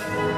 Bye.